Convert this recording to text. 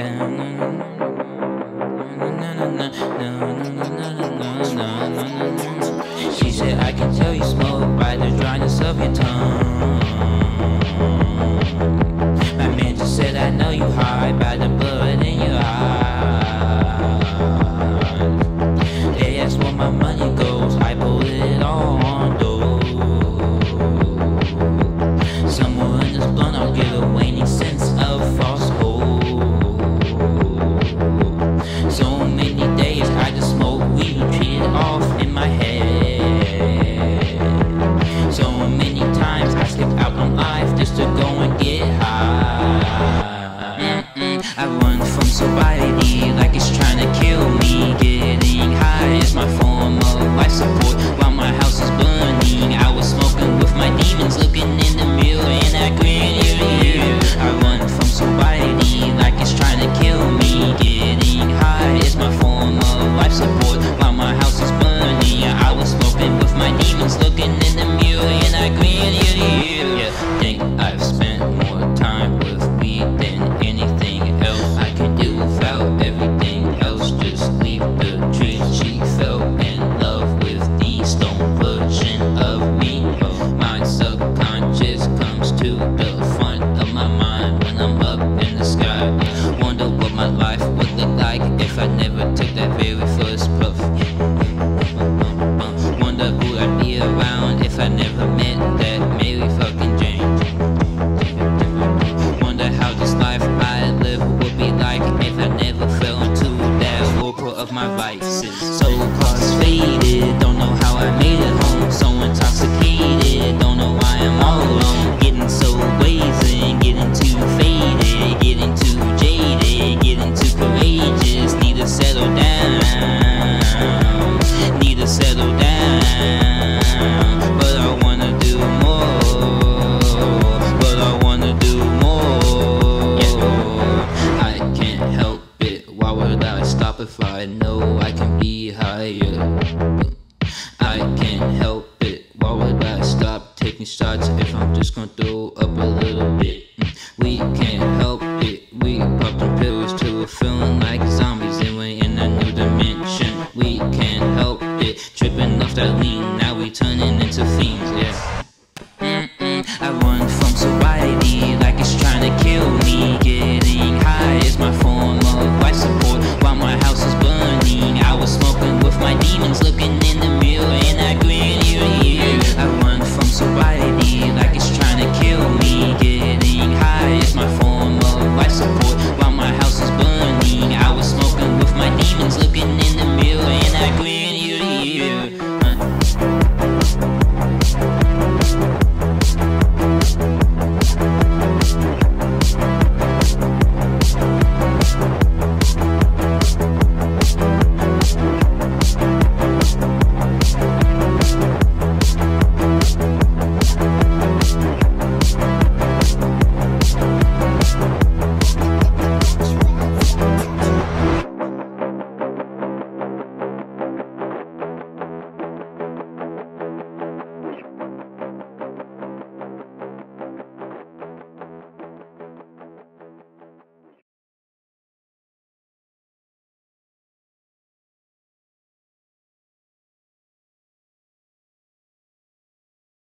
She said, I can tell you smoke by the dryness of your tongue. Just to go and get high. Mm-mm. I run from sobriety like it's trying to kill me. My subconscious comes to the front of my mind when I'm up in the sky. Wonder what my life would look like if I never took that very first puff. Wonder who I'd be around if I never met that fucking Jane. Wonder how this life I live would be like if I never fell into that of my vices. If I know I can be higher? I can't help it. Why would I stop taking shots if I'm just gonna throw up a little bit? We can't help it. We popping pills till we're feeling like